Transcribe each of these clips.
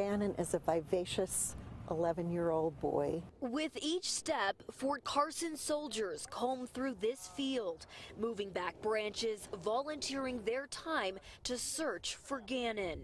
Gannon is a vivacious 11 year old boy. With each step, Fort Carson soldiers comb through this field, moving back branches, volunteering their time to search for Gannon.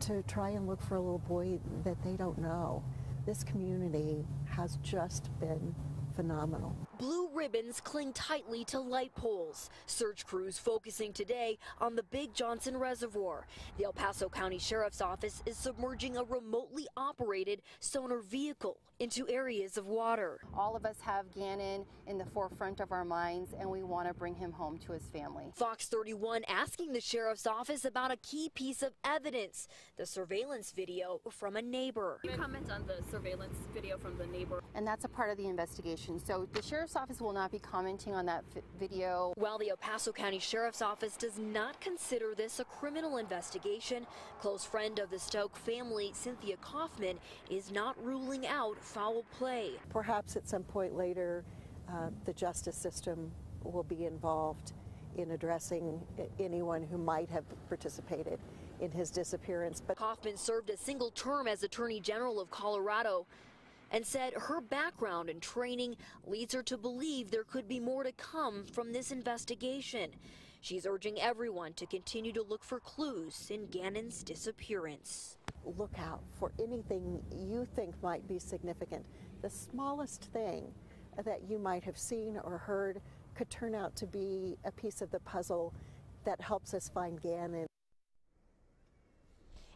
To try and look for a little boy that they don't know. This community has just been phenomenal. Blue ribbons cling tightly to light poles. Search crews focusing today on the Big Johnson Reservoir. The El Paso County Sheriff's Office is submerging a remotely operated sonar vehicle into areas of water. All of us have Gannon in the forefront of our minds, and we want to bring him home to his family. Fox 31 asking the Sheriff's Office about a key piece of evidence the surveillance video from a neighbor. Can you comment on the surveillance video from the neighbor? And that's a part of the investigation. So the Sheriff's Office will not be commenting on that video. While the El Paso County Sheriff's Office does not consider this a criminal investigation, close friend of the Stauch family, Cynthia Coffman, is not ruling out foul play. Perhaps at some point later, uh, the justice system will be involved in addressing anyone who might have participated in his disappearance. But Coffman served a single term as Attorney General of Colorado and said her background and training leads her to believe there could be more to come from this investigation. She's urging everyone to continue to look for clues in Gannon's disappearance. Look out for anything you think might be significant. The smallest thing that you might have seen or heard could turn out to be a piece of the puzzle that helps us find Gannon.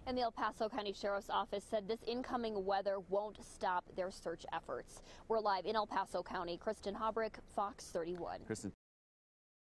And the El Paso County Sheriff's Office said this incoming weather won't stop their search efforts. We're live in El Paso County. Kristin Haubrich, Fox 31. Kristen.